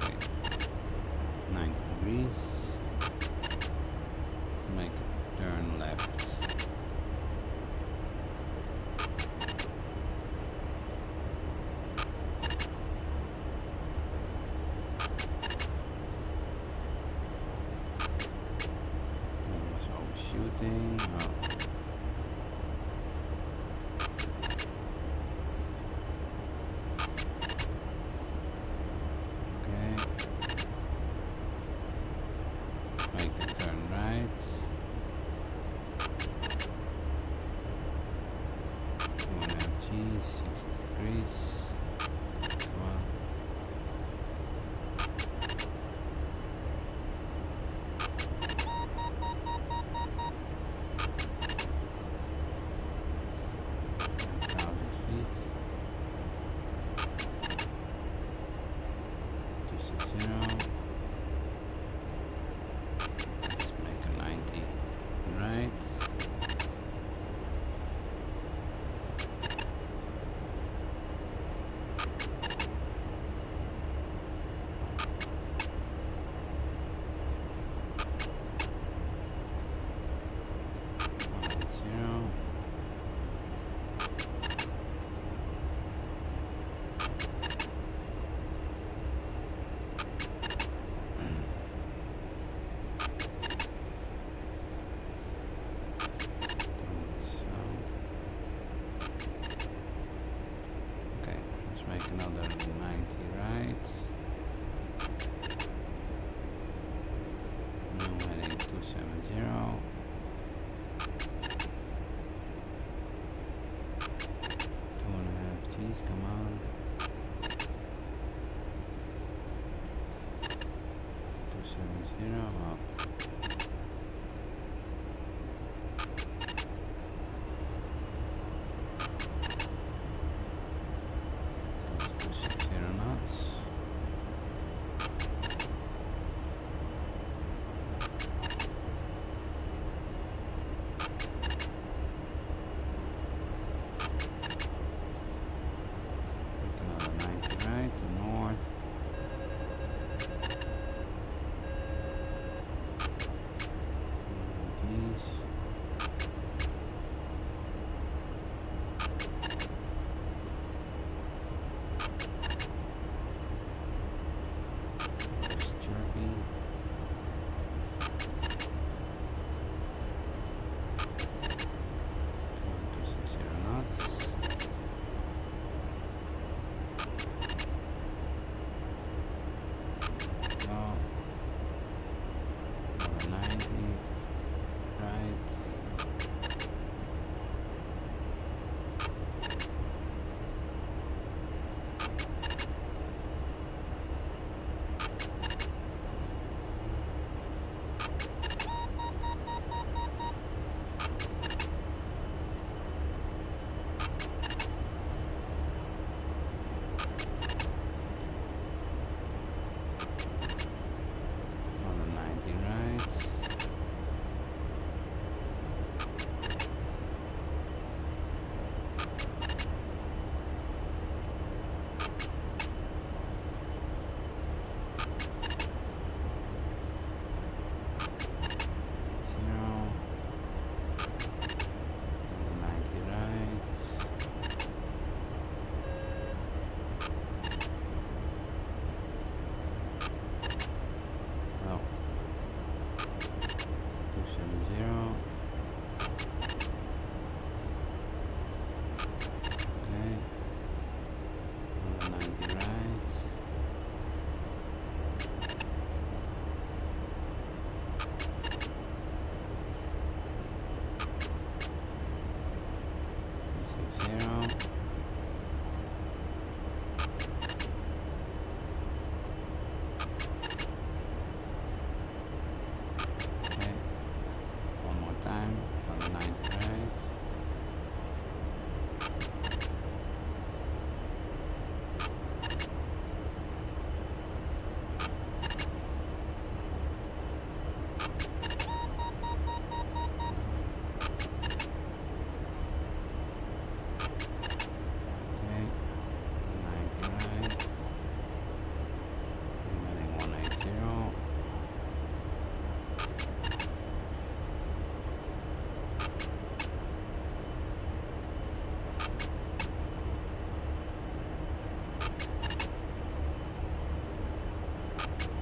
90 degrees. 不行，先让好。Zero. you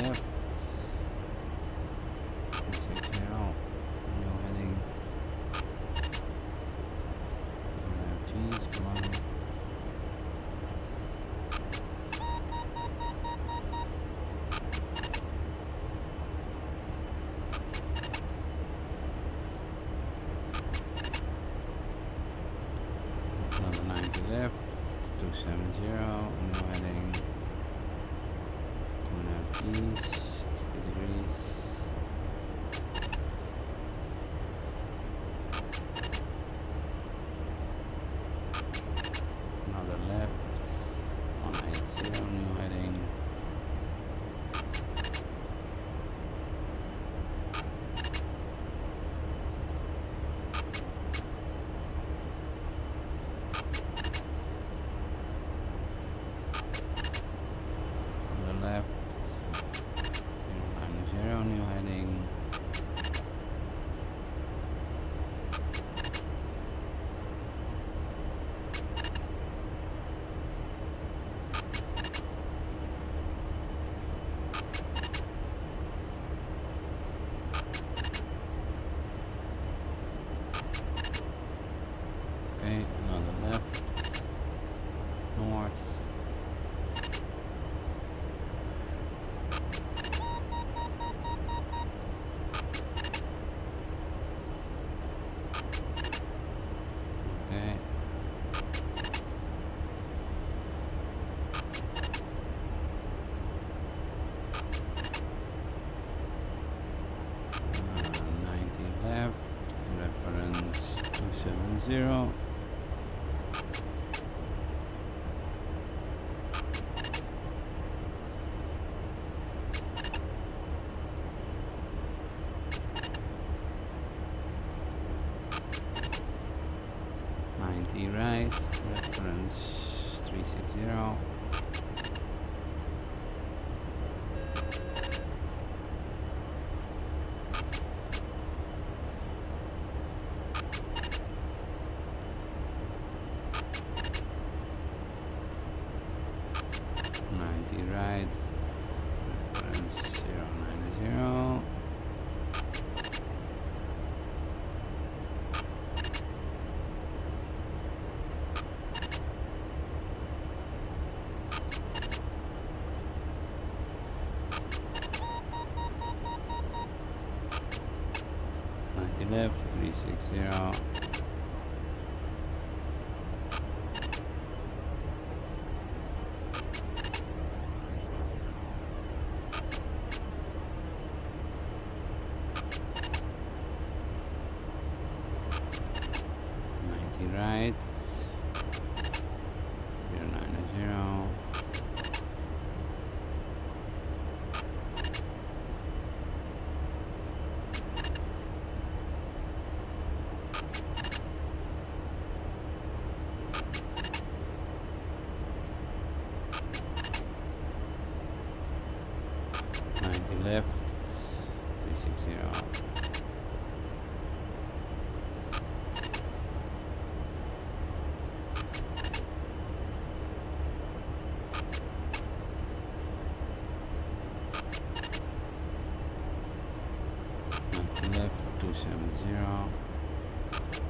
Yeah. left. Zero new heading. Okay, another left, north. 90 left, reference 270. Ninety right, reference three six zero. Six zero. Ninety right. Left, 360. left, 270.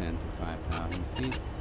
Let's descend to 5,000 feet.